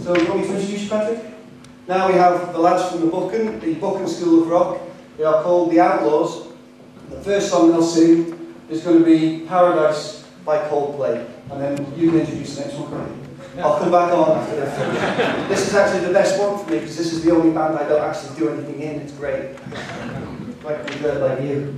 So you want me to introduce you, Patrick? Now we have the lads from the Buchan, the Buchan School of Rock. They are called the Outlaws. The first song they'll sing is going to be Paradise by Coldplay. And then you can introduce the next one. I'll come back on after this. This is actually the best one for me because this is the only band I don't actually do anything in. It's great. Like, like you.